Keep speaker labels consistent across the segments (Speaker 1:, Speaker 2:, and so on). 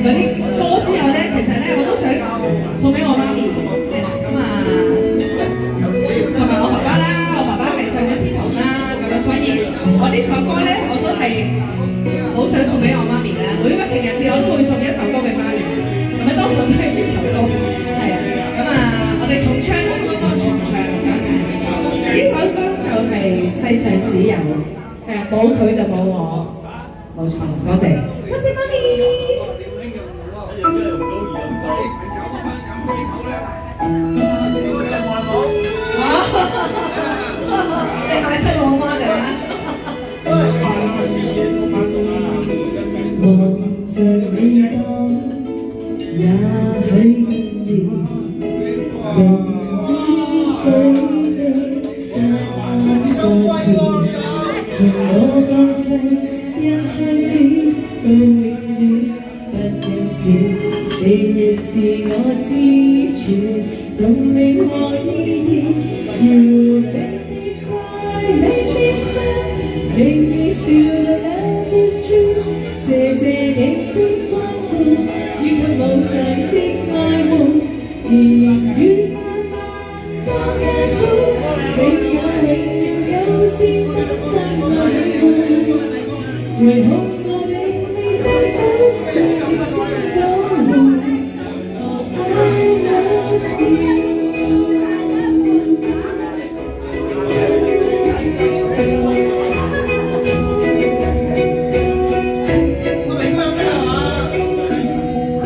Speaker 1: 嗰啲歌之後咧，其實咧我都想送俾我媽咪，咁啊，同埋我爸爸啦，我爸爸係上咗天堂啦，咁樣，所以我呢首歌咧我都係好想送俾我媽咪啦。每個情人節我都會送一首歌俾媽咪，咁啊多數都係呢首歌，係啊，咁啊我哋重唱啦，幫我重唱，唔該曬。呢首歌就係世上只有，係啊，冇佢就冇我，冇錯，多謝，多謝媽咪。
Speaker 2: 也许不易如烟水的三个字从我降世一开始到永远不休止你亦是我支柱动力和意义遥远的她你的心灵以及無常的愛護，年月漫漫多艰苦，你也永遠有先擔心我喜歡，唯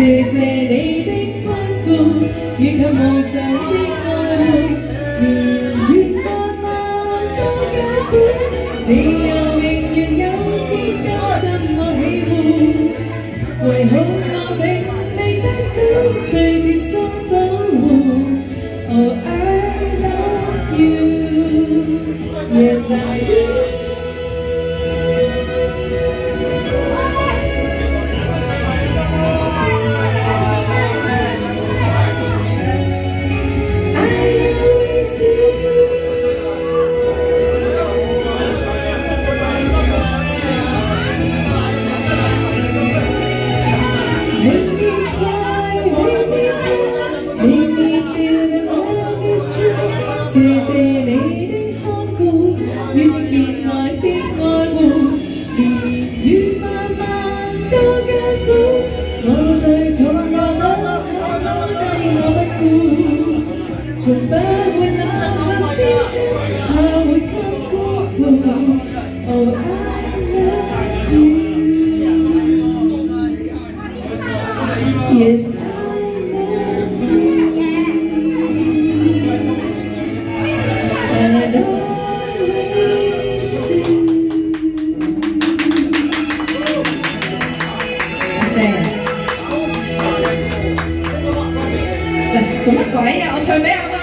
Speaker 2: 谢谢你的关顾，以及无常的爱护，年月漫漫多艰苦，你又永远有先担心我喜恶，唯恐我并未得到最贴心 Rồi bé quên anh và xí xí Hà hồi khắp cô phương lòng Oh, I love you Yes, I
Speaker 1: 做乜鬼啊？我唱俾阿媽